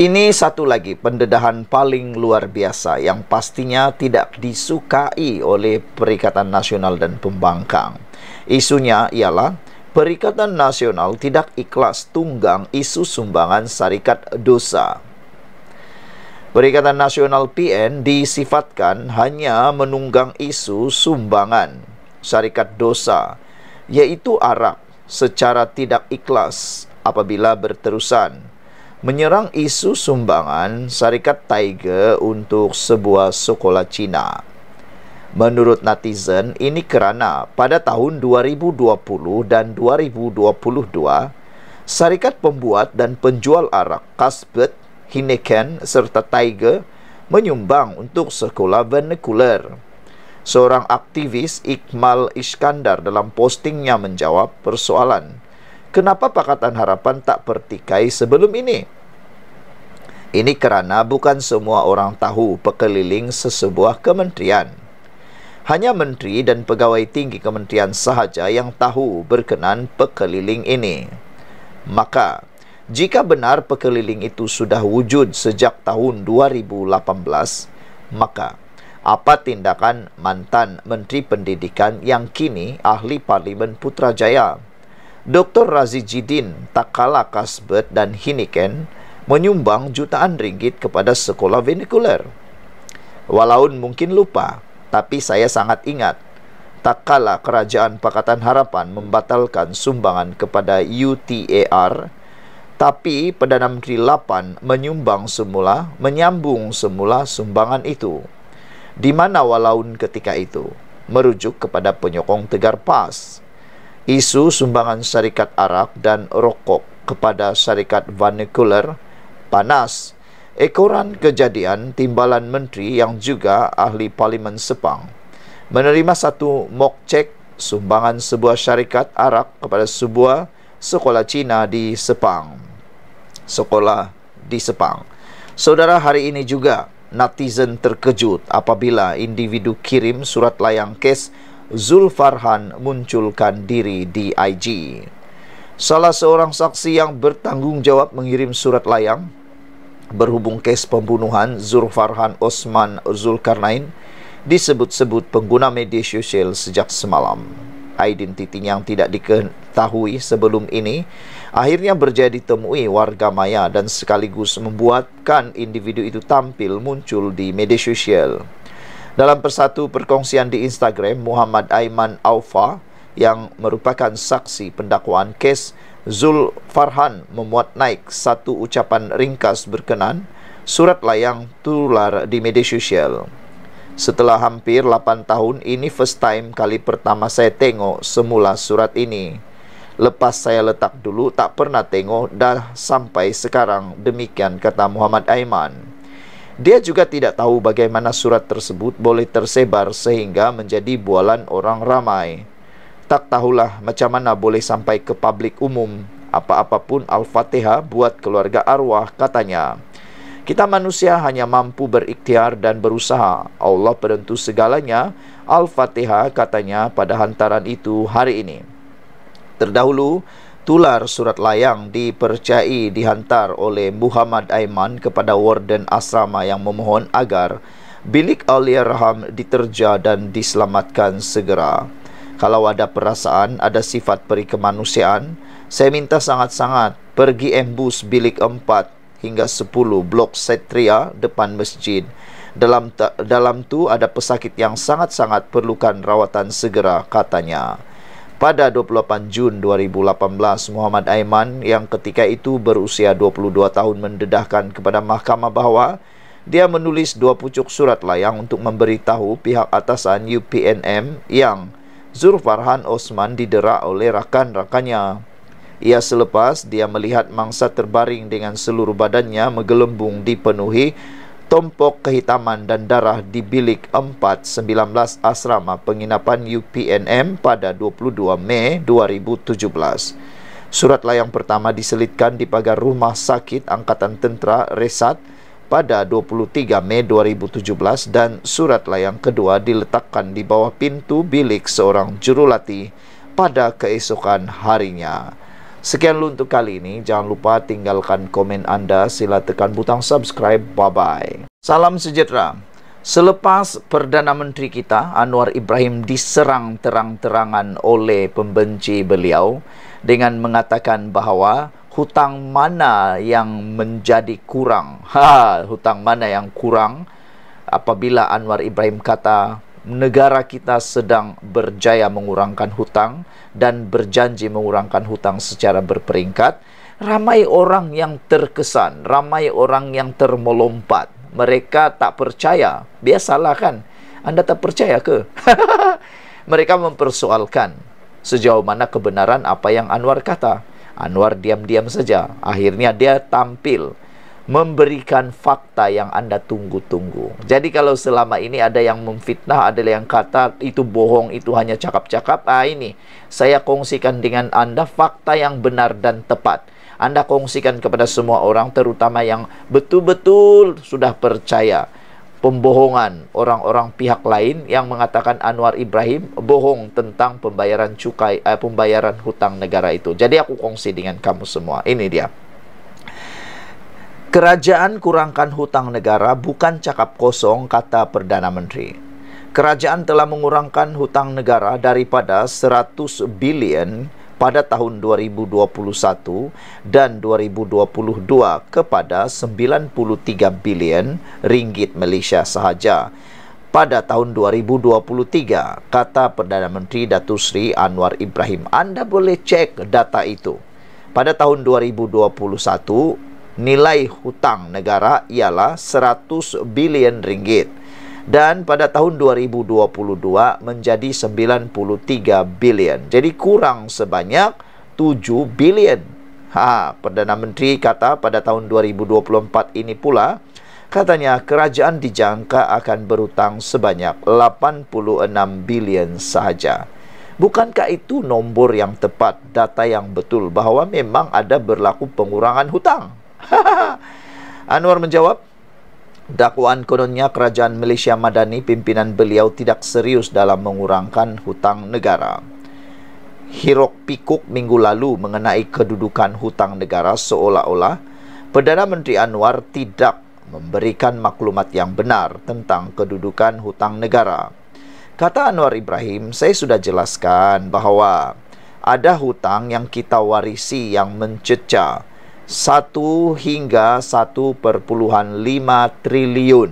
Ini satu lagi pendedahan paling luar biasa yang pastinya tidak disukai oleh Perikatan Nasional dan Pembangkang. Isunya ialah Perikatan Nasional tidak ikhlas tunggang isu sumbangan syarikat dosa. Perikatan Nasional PN disifatkan hanya menunggang isu sumbangan syarikat dosa, iaitu arak secara tidak ikhlas apabila berterusan menyerang isu sumbangan syarikat Tiger untuk sebuah sekolah Cina. Menurut netizen, ini kerana pada tahun 2020 dan 2022, syarikat pembuat dan penjual arak Casbet, Heineken serta Tiger menyumbang untuk sekolah vernacular. Seorang aktivis Iqmal Iskandar dalam postingnya menjawab persoalan Kenapa Pakatan Harapan tak pertikai sebelum ini? Ini kerana bukan semua orang tahu pekeliling sesebuah kementerian. Hanya menteri dan pegawai tinggi kementerian sahaja yang tahu berkenan pekeliling ini. Maka, jika benar pekeliling itu sudah wujud sejak tahun 2018, maka apa tindakan mantan Menteri Pendidikan yang kini ahli Parlimen Putrajaya? Dr. Razi Jidin tak kalah Kasbet dan Hiniken menyumbang jutaan ringgit kepada sekolah vernacular. Walaupun mungkin lupa, tapi saya sangat ingat tak kalah kerajaan Pakatan Harapan membatalkan sumbangan kepada UTAR tapi Perdana Menteri Lapan menyumbang semula, menyambung semula sumbangan itu. Di mana walaupun ketika itu merujuk kepada penyokong Tegar PAS isu sumbangan syarikat arak dan rokok kepada syarikat vernacular panas. Ekoran kejadian timbalan menteri yang juga ahli parlimen Sepang menerima satu mock check sumbangan sebuah syarikat arak kepada sebuah sekolah Cina di Sepang. Sekolah di Sepang. Saudara hari ini juga netizen terkejut apabila individu kirim surat layang kes Zulfarhan munculkan diri di IG. Salah seorang saksi yang bertanggungjawab mengirim surat layang berhubung kes pembunuhan Zulfarhan Osman Zulkarnain disebut-sebut pengguna media sosial sejak semalam. Identiti yang tidak diketahui sebelum ini akhirnya berjadi ditemui warga maya dan sekaligus membuatkan individu itu tampil muncul di media sosial. Dalam persatu perkongsian di Instagram, Muhammad Aiman Aufa yang merupakan saksi pendakwaan kes Zul Farhan memuat naik satu ucapan ringkas berkenan surat layang tular di media sosial. Setelah hampir 8 tahun, ini first time kali pertama saya tengok semula surat ini. Lepas saya letak dulu, tak pernah tengok dah sampai sekarang. Demikian kata Muhammad Aiman. Dia juga tidak tahu bagaimana surat tersebut boleh tersebar sehingga menjadi bualan orang ramai. Tak tahulah macam mana boleh sampai ke publik umum. Apa-apapun Al-Fatihah buat keluarga arwah katanya. Kita manusia hanya mampu berikhtiar dan berusaha. Allah penentu segalanya. Al-Fatihah katanya pada hantaran itu hari ini. Terdahulu, tular surat layang dipercayai dihantar oleh Muhammad Aiman kepada warden asrama yang memohon agar bilik Alia Raham diterja dan diselamatkan segera. Kalau ada perasaan, ada sifat peri kemanusiaan, saya minta sangat-sangat pergi embus bilik 4 hingga 10 blok Setria depan masjid. Dalam dalam tu ada pesakit yang sangat-sangat perlukan rawatan segera katanya. Pada 28 Jun 2018, Muhammad Aiman yang ketika itu berusia 22 tahun mendedahkan kepada mahkamah bahawa dia menulis dua pucuk surat layang untuk memberitahu pihak atasan UPNM yang Zulfarhan Osman didera oleh rakan-rakannya. Ia selepas dia melihat mangsa terbaring dengan seluruh badannya menggelembung dipenuhi tompok kehitaman dan darah di bilik 419 asrama penginapan UPNM pada 22 Mei 2017. Surat layang pertama diselitkan di pagar rumah sakit Angkatan Tentera Resat pada 23 Mei 2017 dan surat layang kedua diletakkan di bawah pintu bilik seorang jurulati pada keesokan harinya. Sekian dulu untuk kali ini. Jangan lupa tinggalkan komen anda. Sila tekan butang subscribe. Bye-bye. Salam sejahtera. Selepas Perdana Menteri kita, Anwar Ibrahim diserang terang-terangan oleh pembenci beliau dengan mengatakan bahawa hutang mana yang menjadi kurang. Ha, hutang mana yang kurang apabila Anwar Ibrahim kata negara kita sedang berjaya mengurangkan hutang dan berjanji mengurangkan hutang secara berperingkat, ramai orang yang terkesan, ramai orang yang termelompat. Mereka tak percaya. Biasalah kan? Anda tak percaya ke? Mereka mempersoalkan sejauh mana kebenaran apa yang Anwar kata. Anwar diam-diam saja. Akhirnya dia tampil memberikan fakta yang anda tunggu-tunggu. Jadi kalau selama ini ada yang memfitnah, ada yang kata itu bohong, itu hanya cakap-cakap, ah ini saya kongsikan dengan anda fakta yang benar dan tepat. Anda kongsikan kepada semua orang, terutama yang betul-betul sudah percaya pembohongan orang-orang pihak lain yang mengatakan Anwar Ibrahim bohong tentang pembayaran cukai eh, pembayaran hutang negara itu. Jadi aku kongsi dengan kamu semua. Ini dia. Kerajaan kurangkan hutang negara bukan cakap kosong kata Perdana Menteri. Kerajaan telah mengurangkan hutang negara daripada 100 bilion pada tahun 2021 dan 2022 kepada 93 bilion ringgit Malaysia sahaja pada tahun 2023 kata Perdana Menteri Datuk Seri Anwar Ibrahim. Anda boleh cek data itu. Pada tahun 2021 nilai hutang negara ialah 100 bilion ringgit dan pada tahun 2022 menjadi 93 bilion. Jadi kurang sebanyak 7 bilion. Ha, Perdana Menteri kata pada tahun 2024 ini pula katanya kerajaan dijangka akan berhutang sebanyak 86 bilion sahaja. Bukankah itu nombor yang tepat, data yang betul bahawa memang ada berlaku pengurangan hutang? Anwar menjawab, dakwaan kononnya kerajaan Malaysia Madani pimpinan beliau tidak serius dalam mengurangkan hutang negara. Hirok pikuk minggu lalu mengenai kedudukan hutang negara seolah-olah Perdana Menteri Anwar tidak memberikan maklumat yang benar tentang kedudukan hutang negara. Kata Anwar Ibrahim, saya sudah jelaskan bahawa ada hutang yang kita warisi yang mencecah 1 hingga 1.5 triliun.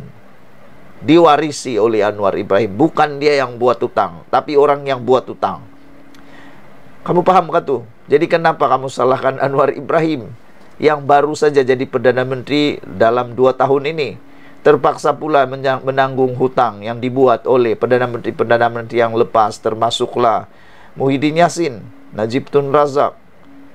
Diwarisi oleh Anwar Ibrahim. Bukan dia yang buat utang tapi orang yang buat utang. Kamu paham kan tu? Jadi kenapa kamu salahkan Anwar Ibrahim yang baru saja jadi Perdana Menteri dalam 2 tahun ini? Terpaksa pula menanggung hutang yang dibuat oleh Perdana Menteri-Perdana Menteri yang lepas termasuklah Muhyiddin Yassin, Najib Tun Razak,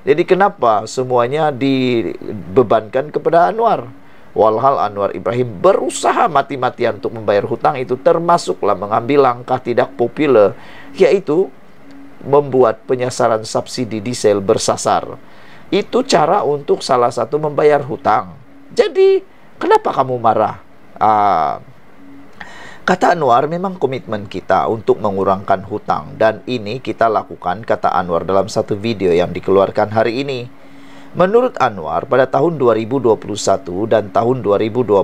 jadi kenapa semuanya dibebankan kepada Anwar? Walhal Anwar Ibrahim berusaha mati-matian untuk membayar hutang itu termasuklah mengambil langkah tidak populer yaitu membuat penyasaran subsidi diesel bersasar. Itu cara untuk salah satu membayar hutang. Jadi, kenapa kamu marah? Ah, Kata Anwar, memang komitmen kita untuk mengurangkan hutang dan ini kita lakukan, kata Anwar dalam satu video yang dikeluarkan hari ini. Menurut Anwar, pada tahun 2021 dan tahun 2022,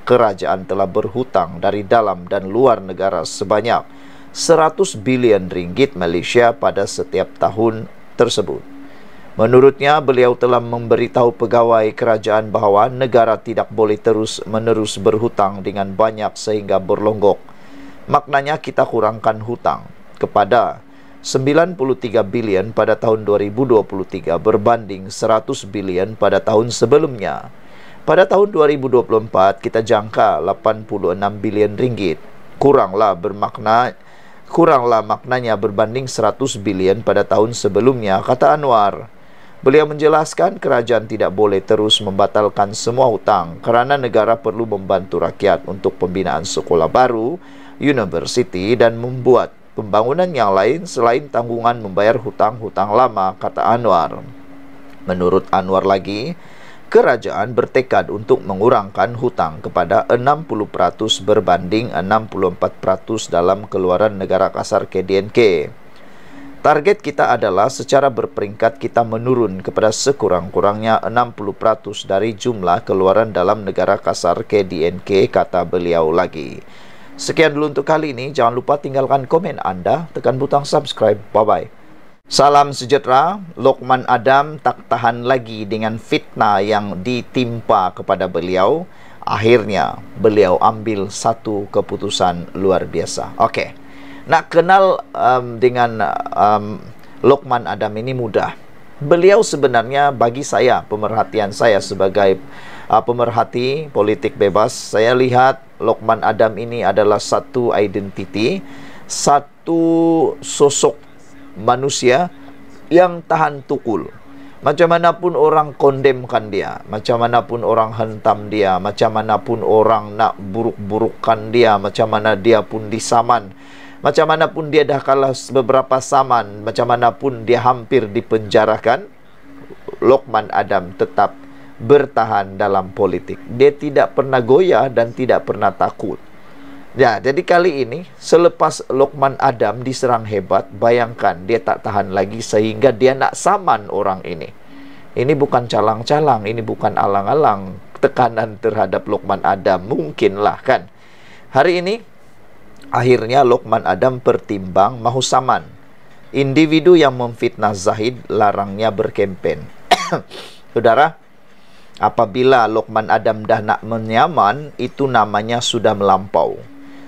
kerajaan telah berhutang dari dalam dan luar negara sebanyak 100 bilion ringgit Malaysia pada setiap tahun tersebut. Menurutnya, beliau telah memberitahu pegawai kerajaan bahawa negara tidak boleh terus-menerus berhutang dengan banyak sehingga berlonggok. Maknanya kita kurangkan hutang kepada 93 bilion pada tahun 2023 berbanding 100 bilion pada tahun sebelumnya. Pada tahun 2024 kita jangka 86 bilion ringgit. Kuranglah bermakna kuranglah maknanya berbanding 100 bilion pada tahun sebelumnya kata Anwar. Beliau menjelaskan kerajaan tidak boleh terus membatalkan semua hutang kerana negara perlu membantu rakyat untuk pembinaan sekolah baru, universiti dan membuat pembangunan yang lain selain tanggungan membayar hutang-hutang lama, kata Anwar. Menurut Anwar lagi, kerajaan bertekad untuk mengurangkan hutang kepada 60% berbanding 64% dalam keluaran negara kasar KDNK. Target kita adalah secara berperingkat kita menurun kepada sekurang-kurangnya 60% dari jumlah keluaran dalam negara kasar KDNK, kata beliau lagi. Sekian dulu untuk kali ini. Jangan lupa tinggalkan komen anda, tekan butang subscribe. Bye-bye. Salam sejahtera, Lokman Adam tak tahan lagi dengan fitnah yang ditimpa kepada beliau. Akhirnya, beliau ambil satu keputusan luar biasa. Okey. Nak kenal um, dengan um, Lokman Adam ini mudah. Beliau sebenarnya bagi saya, pemerhatian saya sebagai uh, pemerhati politik bebas, saya lihat Lokman Adam ini adalah satu identiti, satu sosok manusia yang tahan tukul. Macam mana pun orang kondemkan dia, macam mana pun orang hentam dia, macam mana pun orang nak buruk-burukkan dia, macam mana dia pun disaman, macam mana pun dia dah kalah beberapa saman, macam mana pun dia hampir dipenjarakan, Lokman Adam tetap bertahan dalam politik. Dia tidak pernah goyah dan tidak pernah takut. Ya, jadi kali ini selepas Lokman Adam diserang hebat, bayangkan dia tak tahan lagi sehingga dia nak saman orang ini. Ini bukan calang-calang, ini bukan alang-alang tekanan terhadap Lokman Adam mungkinlah kan. Hari ini Akhirnya Lokman Adam pertimbang mahu saman. Individu yang memfitnah Zahid larangnya berkempen. Saudara, apabila Lokman Adam dah nak menyaman, itu namanya sudah melampau.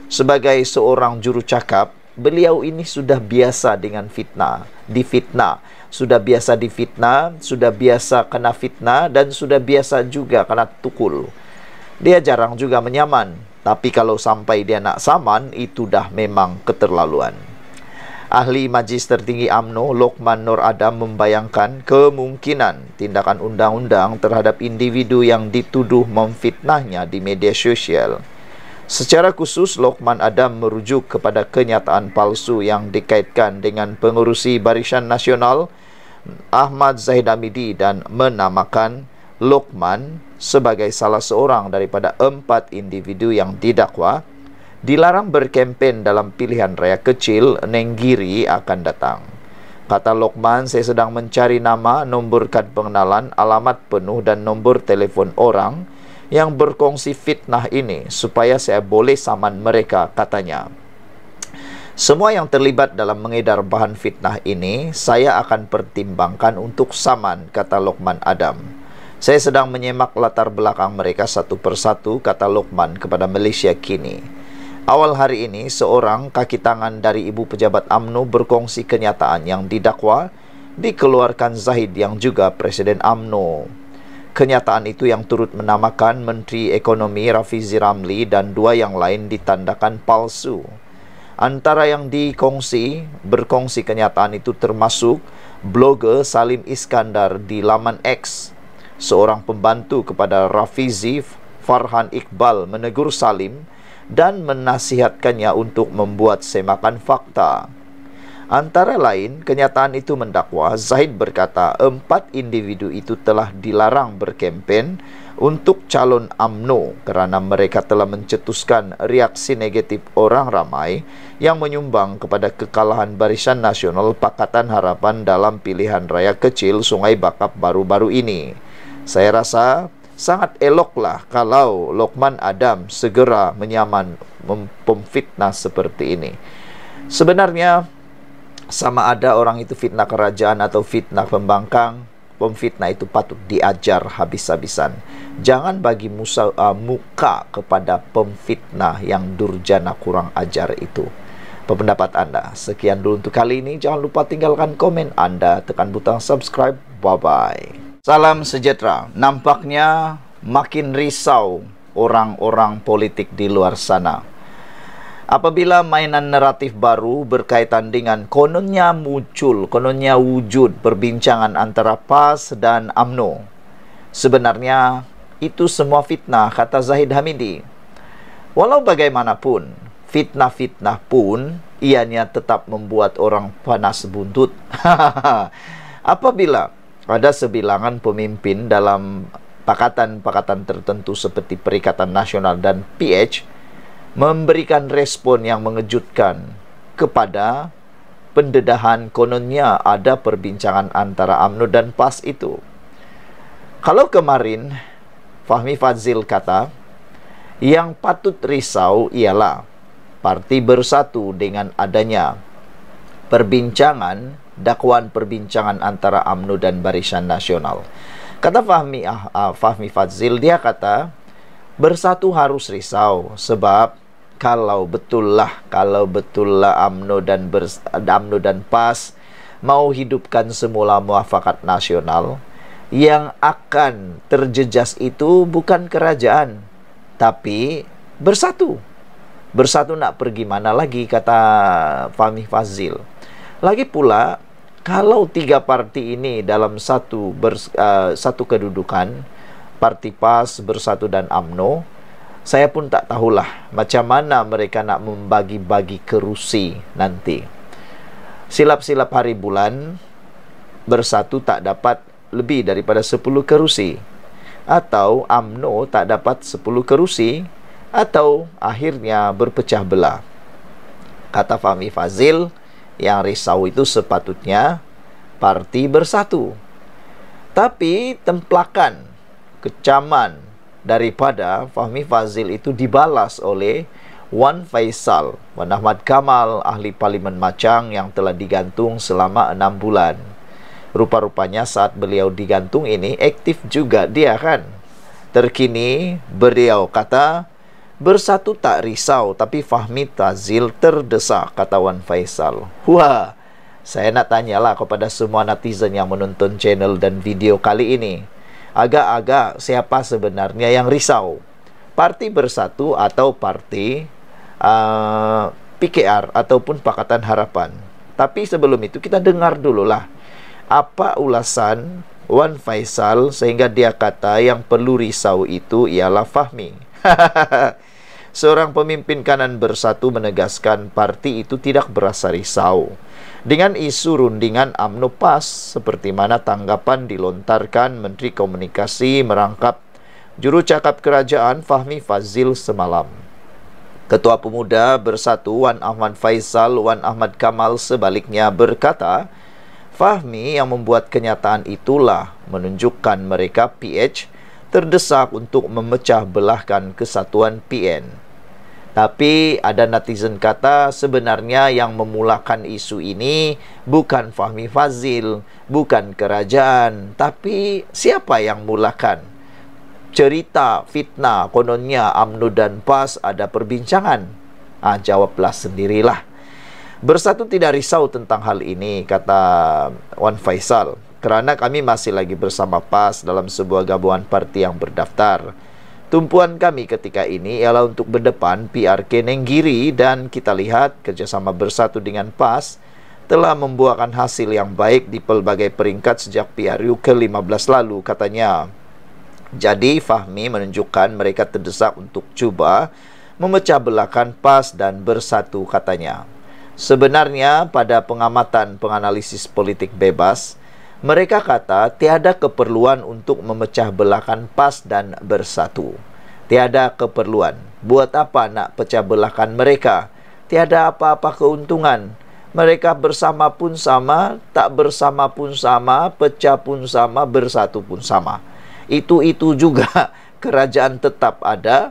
Sebagai seorang juru cakap, beliau ini sudah biasa dengan fitnah, difitnah. Sudah biasa difitnah, sudah biasa kena fitnah dan sudah biasa juga kena tukul. Dia jarang juga menyaman. Tapi kalau sampai dia nak saman, itu dah memang keterlaluan. Ahli Majlis Tertinggi AMNO, Lokman Nur Adam membayangkan kemungkinan tindakan undang-undang terhadap individu yang dituduh memfitnahnya di media sosial. Secara khusus, Lokman Adam merujuk kepada kenyataan palsu yang dikaitkan dengan pengurusi Barisan Nasional Ahmad Zahid Amidi dan menamakan Lokman sebagai salah seorang daripada empat individu yang didakwa dilarang berkempen dalam pilihan raya kecil Nenggiri akan datang. Kata Lokman, saya sedang mencari nama, nombor kad pengenalan, alamat penuh dan nombor telefon orang yang berkongsi fitnah ini supaya saya boleh saman mereka, katanya. Semua yang terlibat dalam mengedar bahan fitnah ini, saya akan pertimbangkan untuk saman, kata Lokman Adam. Saya sedang menyemak latar belakang mereka satu persatu, kata Lokman kepada Malaysia kini. Awal hari ini, seorang kaki tangan dari ibu pejabat AMNO berkongsi kenyataan yang didakwa dikeluarkan Zahid yang juga Presiden AMNO. Kenyataan itu yang turut menamakan Menteri Ekonomi Rafizi Ramli dan dua yang lain ditandakan palsu. Antara yang dikongsi, berkongsi kenyataan itu termasuk blogger Salim Iskandar di laman X seorang pembantu kepada Rafizi Farhan Iqbal menegur Salim dan menasihatkannya untuk membuat semakan fakta. Antara lain, kenyataan itu mendakwa Zahid berkata empat individu itu telah dilarang berkempen untuk calon AMNO kerana mereka telah mencetuskan reaksi negatif orang ramai yang menyumbang kepada kekalahan Barisan Nasional Pakatan Harapan dalam pilihan raya kecil Sungai Bakap baru-baru ini. Saya rasa sangat eloklah kalau Lokman Adam segera menyaman memfitnah seperti ini. Sebenarnya sama ada orang itu fitnah kerajaan atau fitnah pembangkang, pemfitnah itu patut diajar habis-habisan. Jangan bagi musa, uh, muka kepada pemfitnah yang durjana kurang ajar itu. Pendapat anda. Sekian dulu untuk kali ini. Jangan lupa tinggalkan komen anda. Tekan butang subscribe. Bye-bye. Salam sejahtera. Nampaknya makin risau orang-orang politik di luar sana. Apabila mainan naratif baru berkaitan dengan kononnya muncul, kononnya wujud perbincangan antara PAS dan AMNO. Sebenarnya itu semua fitnah, kata Zahid Hamidi. Walau bagaimanapun, fitnah-fitnah pun ianya tetap membuat orang panas buntut. Apabila ada sebilangan pemimpin dalam pakatan-pakatan tertentu seperti Perikatan Nasional dan PH memberikan respon yang mengejutkan kepada pendedahan kononnya ada perbincangan antara AMNO dan PAS itu. Kalau kemarin Fahmi Fazil kata yang patut risau ialah parti bersatu dengan adanya perbincangan dakwaan perbincangan antara AMNO dan Barisan Nasional. Kata Fahmi uh, uh, Fahmi Fazil dia kata bersatu harus risau sebab kalau betul lah kalau betul lah AMNO dan bers, dan PAS mau hidupkan semula muafakat nasional yang akan terjejas itu bukan kerajaan tapi bersatu. Bersatu nak pergi mana lagi? kata Fahmi Fazil lagi pula kalau tiga parti ini dalam satu bers, uh, satu kedudukan parti PAS bersatu dan AMNO saya pun tak tahulah macam mana mereka nak membagi-bagi kerusi nanti. Silap-silap hari bulan bersatu tak dapat lebih daripada 10 kerusi atau AMNO tak dapat 10 kerusi atau akhirnya berpecah belah. Kata Fahmi Fazil, yang risau itu sepatutnya parti bersatu. Tapi templakan, kecaman, daripada Fahmi Fazil itu dibalas oleh Wan Faisal, Wan Ahmad Kamal, ahli Parlimen Macang yang telah digantung selama enam bulan. Rupa-rupanya saat beliau digantung ini aktif juga dia kan. Terkini beliau kata bersatu tak risau tapi Fahmi Fazil terdesak kata Wan Faisal. Wah, saya nak tanyalah kepada semua netizen yang menonton channel dan video kali ini. Agak-agak siapa sebenarnya yang risau? Parti bersatu atau parti uh, PKR ataupun Pakatan Harapan? Tapi sebelum itu kita dengar dululah apa ulasan Wan Faisal sehingga dia kata yang perlu risau itu ialah Fahmi seorang pemimpin kanan bersatu menegaskan parti itu tidak berasa risau dengan isu rundingan AMNO PAS seperti mana tanggapan dilontarkan Menteri Komunikasi merangkap juru cakap kerajaan Fahmi Fazil semalam. Ketua Pemuda Bersatu Wan Ahmad Faisal Wan Ahmad Kamal sebaliknya berkata, Fahmi yang membuat kenyataan itulah menunjukkan mereka PH terdesak untuk memecah belahkan kesatuan PN. Tapi ada netizen kata sebenarnya yang memulakan isu ini bukan Fahmi Fazil, bukan kerajaan, tapi siapa yang mulakan? Cerita fitnah kononnya AMNO dan PAS ada perbincangan. Ah, jawablah sendirilah. Bersatu tidak risau tentang hal ini, kata Wan Faisal. Kerana kami masih lagi bersama PAS dalam sebuah gabungan parti yang berdaftar. Tumpuan kami ketika ini ialah untuk berdepan PRK Nenggiri dan kita lihat kerjasama bersatu dengan PAS telah membuahkan hasil yang baik di pelbagai peringkat sejak PRU ke-15 lalu katanya. Jadi Fahmi menunjukkan mereka terdesak untuk cuba memecah belahkan PAS dan bersatu katanya. Sebenarnya pada pengamatan penganalisis politik bebas, mereka kata tiada keperluan untuk memecah belahkan PAS dan bersatu. Tiada keperluan. Buat apa nak pecah belahkan mereka? Tiada apa-apa keuntungan. Mereka bersama pun sama, tak bersama pun sama, pecah pun sama, bersatu pun sama. Itu-itu juga kerajaan tetap ada,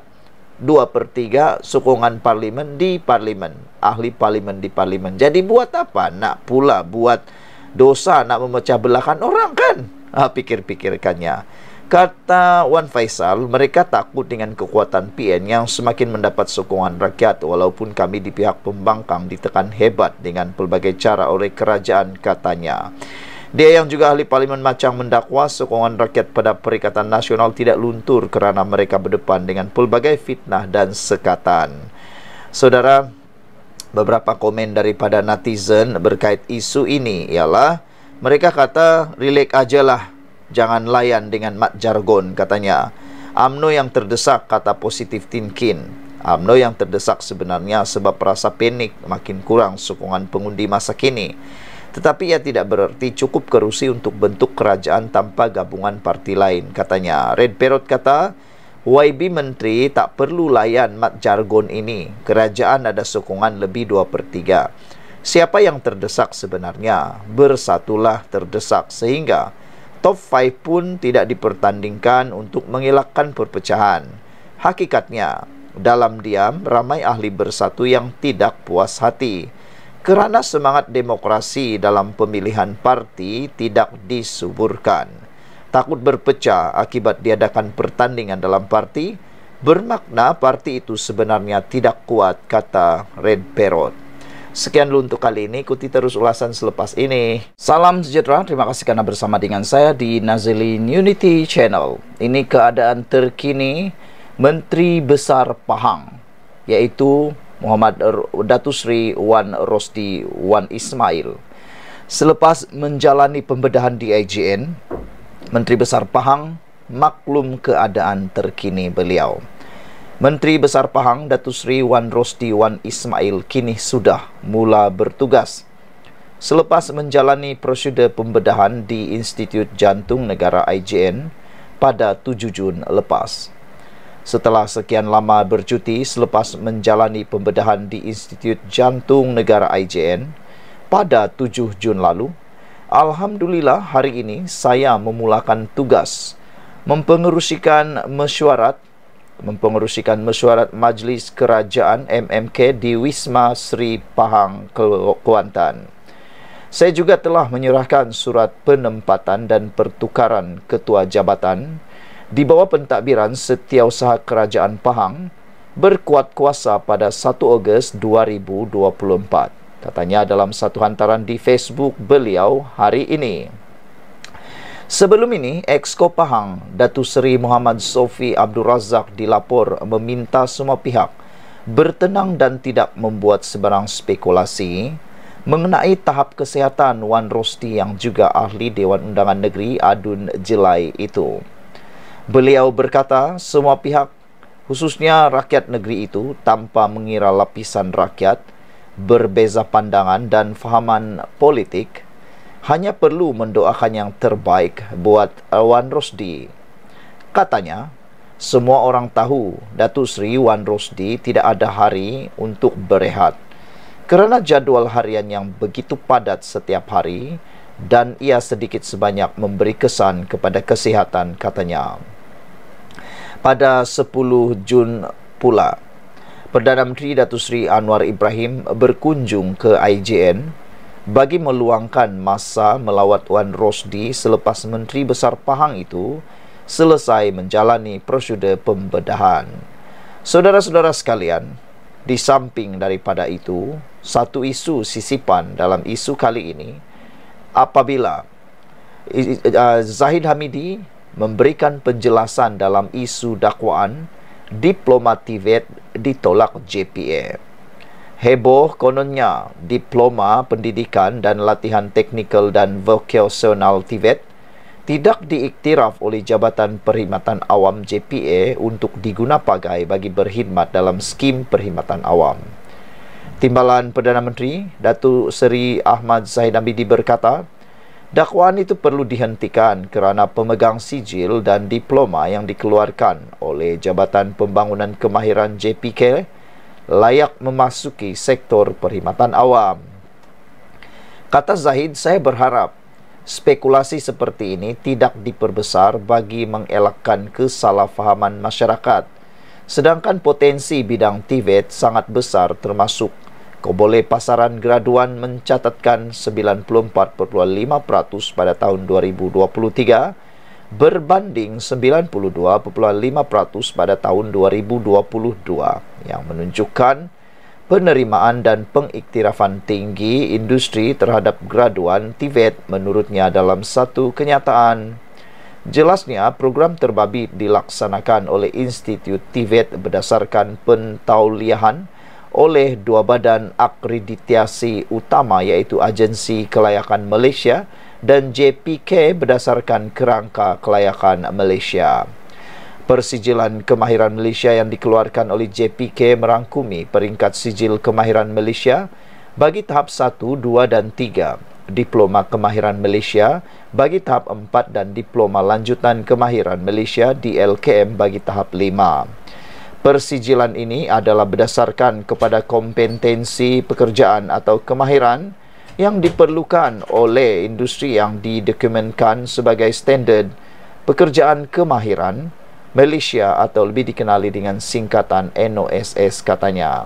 dua per tiga sokongan parlimen di parlimen, ahli parlimen di parlimen. Jadi buat apa nak pula buat dosa nak memecah belahkan orang kan? Ha, pikir-pikirkannya. Kata Wan Faisal, mereka takut dengan kekuatan PN yang semakin mendapat sokongan rakyat walaupun kami di pihak pembangkang ditekan hebat dengan pelbagai cara oleh kerajaan katanya. Dia yang juga ahli parlimen macam mendakwa sokongan rakyat pada Perikatan Nasional tidak luntur kerana mereka berdepan dengan pelbagai fitnah dan sekatan. Saudara, beberapa komen daripada netizen berkait isu ini ialah mereka kata relax ajalah jangan layan dengan mat jargon katanya. AMNO yang terdesak kata positif tinkin AMNO yang terdesak sebenarnya sebab rasa panik makin kurang sokongan pengundi masa kini. Tetapi ia tidak berarti cukup kerusi untuk bentuk kerajaan tanpa gabungan parti lain katanya. Red Perot kata YB Menteri tak perlu layan mat jargon ini. Kerajaan ada sokongan lebih 2 per 3. Siapa yang terdesak sebenarnya? Bersatulah terdesak sehingga top 5 pun tidak dipertandingkan untuk mengelakkan perpecahan. Hakikatnya, dalam diam ramai ahli bersatu yang tidak puas hati kerana semangat demokrasi dalam pemilihan parti tidak disuburkan. Takut berpecah akibat diadakan pertandingan dalam parti, bermakna parti itu sebenarnya tidak kuat, kata Red Parrot. Sekian dulu untuk kali ini. Ikuti terus ulasan selepas ini. Salam sejahtera. Terima kasih karena bersama dengan saya di Nazilin Unity Channel. Ini keadaan terkini Menteri Besar Pahang, yaitu Muhammad Datuk Sri Wan Rosdi Wan Ismail. Selepas menjalani pembedahan di IGN, Menteri Besar Pahang maklum keadaan terkini beliau. Menteri Besar Pahang Datuk Seri Wan Rosdi Wan Ismail kini sudah mula bertugas. Selepas menjalani prosedur pembedahan di Institut Jantung Negara IJN pada 7 Jun lepas. Setelah sekian lama bercuti selepas menjalani pembedahan di Institut Jantung Negara IJN pada 7 Jun lalu, Alhamdulillah hari ini saya memulakan tugas mempengerusikan mesyuarat mempengerusikan mesyuarat Majlis Kerajaan MMK di Wisma Sri Pahang, Kuantan. Saya juga telah menyerahkan surat penempatan dan pertukaran ketua jabatan di bawah pentadbiran Setiausaha Kerajaan Pahang berkuat kuasa pada 1 Ogos 2024. Katanya dalam satu hantaran di Facebook beliau hari ini. Sebelum ini, Exco Pahang, Datu Seri Muhammad Sofi Abdul Razak dilapor meminta semua pihak bertenang dan tidak membuat sebarang spekulasi mengenai tahap kesihatan Wan Rosti yang juga ahli Dewan Undangan Negeri Adun Jelai itu. Beliau berkata, semua pihak, khususnya rakyat negeri itu, tanpa mengira lapisan rakyat, berbeza pandangan dan fahaman politik, hanya perlu mendoakan yang terbaik buat Wan Rosdi. Katanya, semua orang tahu Datuk Seri Wan Rosdi tidak ada hari untuk berehat kerana jadual harian yang begitu padat setiap hari dan ia sedikit sebanyak memberi kesan kepada kesihatan katanya. Pada 10 Jun pula, Perdana Menteri Datuk Seri Anwar Ibrahim berkunjung ke IJN bagi meluangkan masa melawat Wan Rosdi selepas Menteri Besar Pahang itu selesai menjalani prosedur pembedahan. Saudara-saudara sekalian, di samping daripada itu, satu isu sisipan dalam isu kali ini apabila uh, Zahid Hamidi memberikan penjelasan dalam isu dakwaan diplomat Tibet ditolak JPA. Heboh kononnya diploma pendidikan dan latihan teknikal dan vokasional TVET tidak diiktiraf oleh Jabatan Perkhidmatan Awam JPA untuk diguna bagi berkhidmat dalam skim perkhidmatan awam. Timbalan Perdana Menteri Datuk Seri Ahmad Zahid Abidi berkata, dakwaan itu perlu dihentikan kerana pemegang sijil dan diploma yang dikeluarkan oleh Jabatan Pembangunan Kemahiran JPK layak memasuki sektor perkhidmatan awam. Kata Zahid, saya berharap spekulasi seperti ini tidak diperbesar bagi mengelakkan kesalahfahaman masyarakat. Sedangkan potensi bidang TVET sangat besar termasuk Kobole pasaran graduan mencatatkan 94.5% pada tahun 2023 berbanding 92.5% pada tahun 2022 yang menunjukkan penerimaan dan pengiktirafan tinggi industri terhadap graduan TVET menurutnya dalam satu kenyataan. Jelasnya, program terbabit dilaksanakan oleh Institut TVET berdasarkan pentauliahan oleh dua badan akreditasi utama iaitu Agensi Kelayakan Malaysia dan JPK berdasarkan kerangka kelayakan Malaysia. Persijilan kemahiran Malaysia yang dikeluarkan oleh JPK merangkumi peringkat sijil kemahiran Malaysia bagi tahap 1, 2 dan 3, diploma kemahiran Malaysia bagi tahap 4 dan diploma lanjutan kemahiran Malaysia di LKM bagi tahap 5. Persijilan ini adalah berdasarkan kepada kompetensi pekerjaan atau kemahiran yang diperlukan oleh industri yang didokumentkan sebagai standard pekerjaan kemahiran Malaysia atau lebih dikenali dengan singkatan NOSS katanya.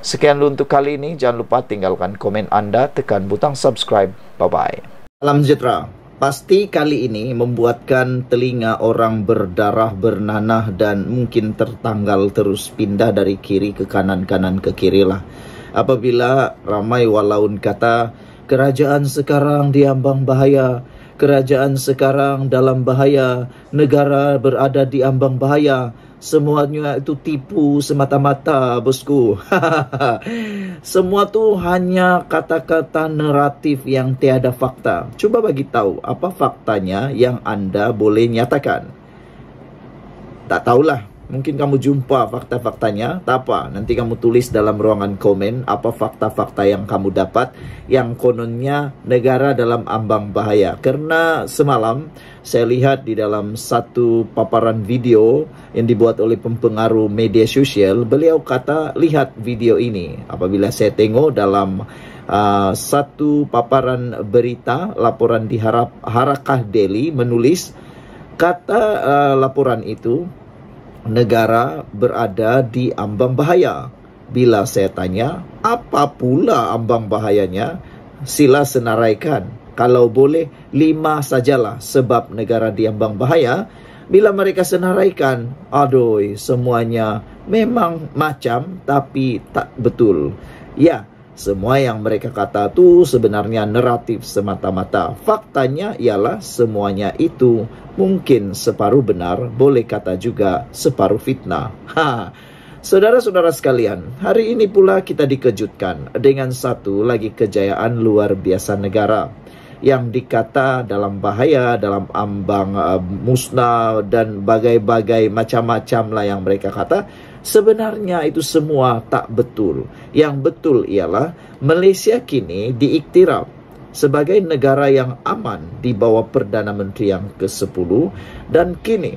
Sekian dulu untuk kali ini. Jangan lupa tinggalkan komen anda, tekan butang subscribe. Bye-bye. Salam sejahtera. Pasti kali ini membuatkan telinga orang berdarah, bernanah dan mungkin tertanggal terus pindah dari kiri ke kanan, kanan ke kiri lah. Apabila ramai walaun kata kerajaan sekarang diambang bahaya, kerajaan sekarang dalam bahaya, negara berada di ambang bahaya, semuanya itu tipu semata-mata bosku. Semua tu hanya kata-kata naratif yang tiada fakta. Cuba bagi tahu apa faktanya yang anda boleh nyatakan. Tak tahulah. Mungkin kamu jumpa fakta-faktanya, tak apa. Nanti kamu tulis dalam ruangan komen apa fakta-fakta yang kamu dapat yang kononnya negara dalam ambang bahaya. Karena semalam saya lihat di dalam satu paparan video yang dibuat oleh pempengaruh media sosial, beliau kata lihat video ini. Apabila saya tengok dalam uh, satu paparan berita, laporan di Harap, Harakah Delhi menulis kata uh, laporan itu negara berada di ambang bahaya. Bila saya tanya, apa pula ambang bahayanya? Sila senaraikan. Kalau boleh, lima sajalah sebab negara di ambang bahaya. Bila mereka senaraikan, aduh, semuanya memang macam tapi tak betul. Ya, semua yang mereka kata itu sebenarnya naratif semata-mata. Faktanya ialah semuanya itu mungkin separuh benar, boleh kata juga separuh fitnah. Ha. Saudara-saudara sekalian, hari ini pula kita dikejutkan dengan satu lagi kejayaan luar biasa negara yang dikata dalam bahaya, dalam ambang uh, musnah dan bagai-bagai macam-macam lah yang mereka kata Sebenarnya itu semua tak betul. Yang betul ialah Malaysia kini diiktiraf sebagai negara yang aman di bawah Perdana Menteri yang ke-10 dan kini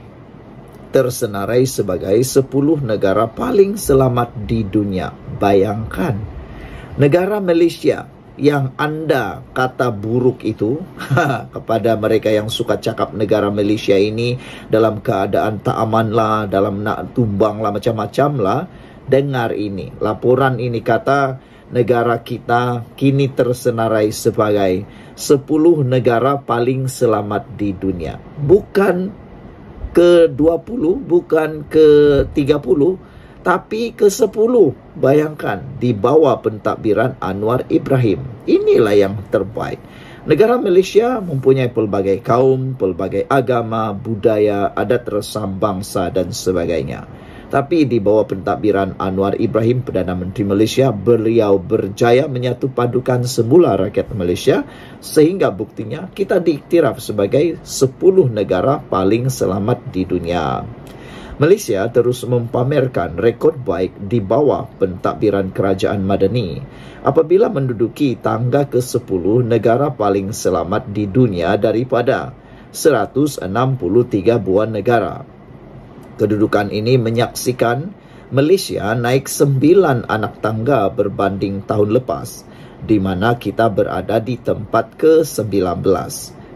tersenarai sebagai 10 negara paling selamat di dunia. Bayangkan, negara Malaysia yang anda kata buruk itu kepada mereka yang suka cakap negara Malaysia ini dalam keadaan tak aman lah, dalam nak tumbang lah macam-macam lah. Dengar ini, laporan ini kata negara kita kini tersenarai sebagai 10 negara paling selamat di dunia. Bukan ke 20, bukan ke 30, tapi ke-10 bayangkan di bawah pentadbiran Anwar Ibrahim. Inilah yang terbaik. Negara Malaysia mempunyai pelbagai kaum, pelbagai agama, budaya, adat resam bangsa dan sebagainya. Tapi di bawah pentadbiran Anwar Ibrahim, Perdana Menteri Malaysia, beliau berjaya menyatu padukan semula rakyat Malaysia sehingga buktinya kita diiktiraf sebagai 10 negara paling selamat di dunia. Malaysia terus mempamerkan rekod baik di bawah pentadbiran kerajaan Madani apabila menduduki tangga ke-10 negara paling selamat di dunia daripada 163 buah negara. Kedudukan ini menyaksikan Malaysia naik 9 anak tangga berbanding tahun lepas di mana kita berada di tempat ke-19.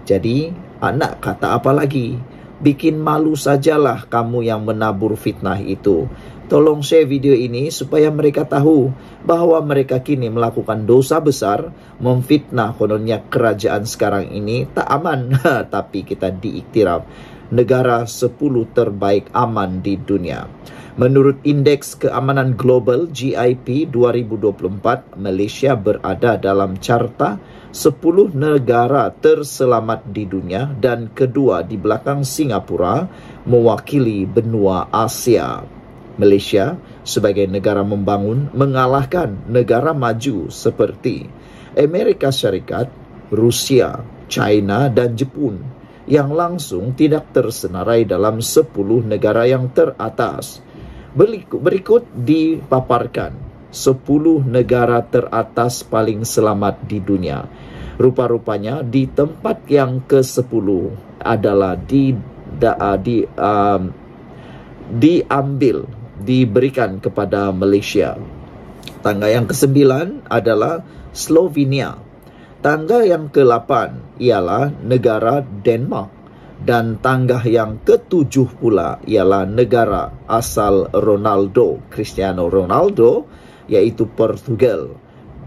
Jadi, anak kata apa lagi? Bikin malu sajalah kamu yang menabur fitnah itu. Tolong share video ini supaya mereka tahu bahawa mereka kini melakukan dosa besar memfitnah kononnya kerajaan sekarang ini tak aman tapi kita diiktiraf negara 10 terbaik aman di dunia. Menurut Indeks Keamanan Global GIP 2024, Malaysia berada dalam carta 10 negara terselamat di dunia dan kedua di belakang Singapura mewakili benua Asia. Malaysia sebagai negara membangun mengalahkan negara maju seperti Amerika Syarikat, Rusia, China dan Jepun yang langsung tidak tersenarai dalam 10 negara yang teratas berikut, dipaparkan 10 negara teratas paling selamat di dunia. Rupa-rupanya di tempat yang ke-10 adalah di da, di um, diambil diberikan kepada Malaysia. Tangga yang ke-9 adalah Slovenia. Tangga yang ke-8 ialah negara Denmark dan tangga yang ketujuh pula ialah negara asal Ronaldo, Cristiano Ronaldo iaitu Portugal.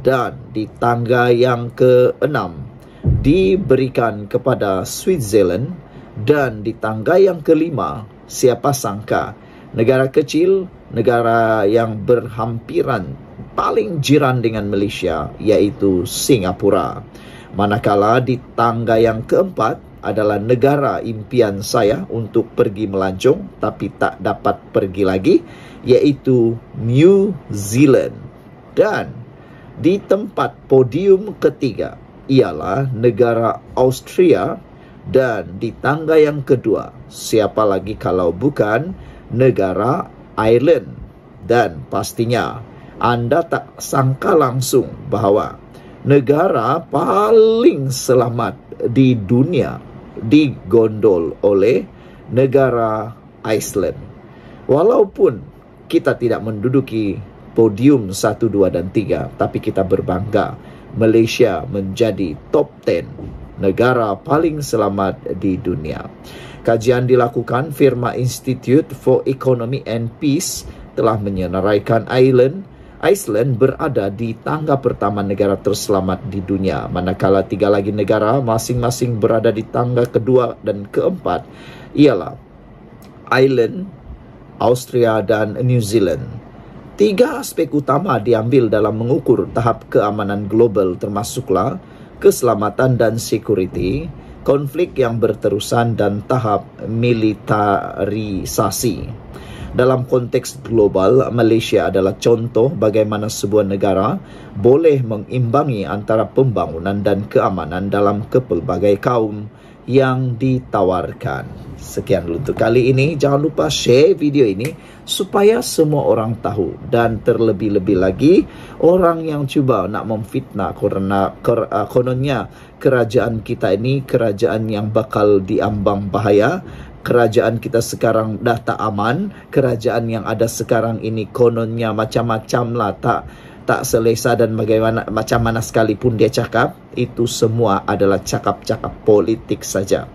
Dan di tangga yang keenam diberikan kepada Switzerland dan di tangga yang kelima siapa sangka negara kecil, negara yang berhampiran paling jiran dengan Malaysia iaitu Singapura. Manakala di tangga yang keempat adalah negara impian saya untuk pergi melancong tapi tak dapat pergi lagi iaitu New Zealand. Dan di tempat podium ketiga ialah negara Austria dan di tangga yang kedua siapa lagi kalau bukan negara Ireland. Dan pastinya anda tak sangka langsung bahawa negara paling selamat di dunia digondol oleh negara Iceland. Walaupun kita tidak menduduki podium 1, 2 dan 3, tapi kita berbangga Malaysia menjadi top 10 negara paling selamat di dunia. Kajian dilakukan firma Institute for Economy and Peace telah menyenaraikan Ireland Iceland berada di tangga pertama negara terselamat di dunia manakala tiga lagi negara masing-masing berada di tangga kedua dan keempat ialah Ireland, Austria dan New Zealand. Tiga aspek utama diambil dalam mengukur tahap keamanan global termasuklah keselamatan dan security, konflik yang berterusan dan tahap militarisasi. Dalam konteks global, Malaysia adalah contoh bagaimana sebuah negara boleh mengimbangi antara pembangunan dan keamanan dalam kepelbagai kaum yang ditawarkan. Sekian dulu untuk kali ini. Jangan lupa share video ini supaya semua orang tahu. Dan terlebih-lebih lagi, orang yang cuba nak memfitnah kerana uh, kononnya kerajaan kita ini kerajaan yang bakal diambang bahaya kerajaan kita sekarang dah tak aman, kerajaan yang ada sekarang ini kononnya macam-macam lah tak tak selesa dan bagaimana macam mana sekalipun dia cakap itu semua adalah cakap-cakap politik saja.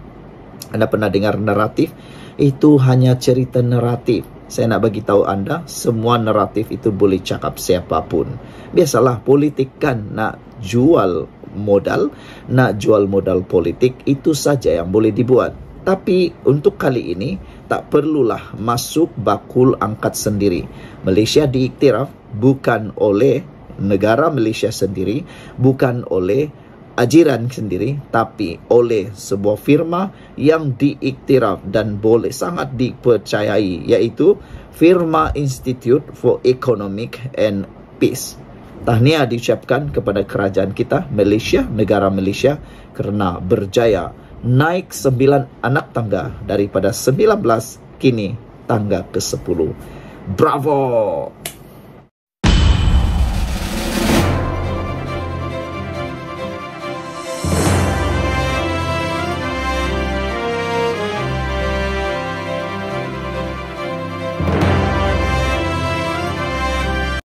Anda pernah dengar naratif? Itu hanya cerita naratif. Saya nak bagi tahu anda, semua naratif itu boleh cakap siapapun. Biasalah politik kan nak jual modal, nak jual modal politik itu saja yang boleh dibuat. Tapi untuk kali ini tak perlulah masuk bakul angkat sendiri. Malaysia diiktiraf bukan oleh negara Malaysia sendiri, bukan oleh ajiran sendiri, tapi oleh sebuah firma yang diiktiraf dan boleh sangat dipercayai, iaitu firma Institute for Economic and Peace. Tahniah diucapkan kepada kerajaan kita, Malaysia, negara Malaysia, kerana berjaya naik sembilan anak tangga daripada sembilan belas kini tangga ke sepuluh. Bravo!